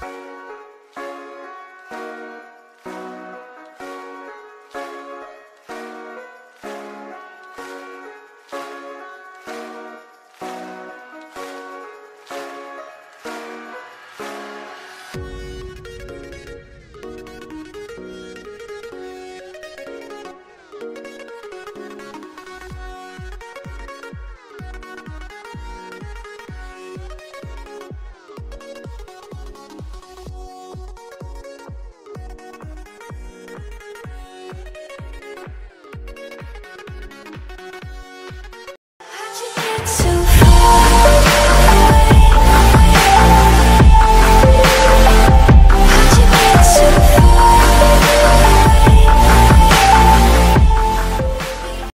Música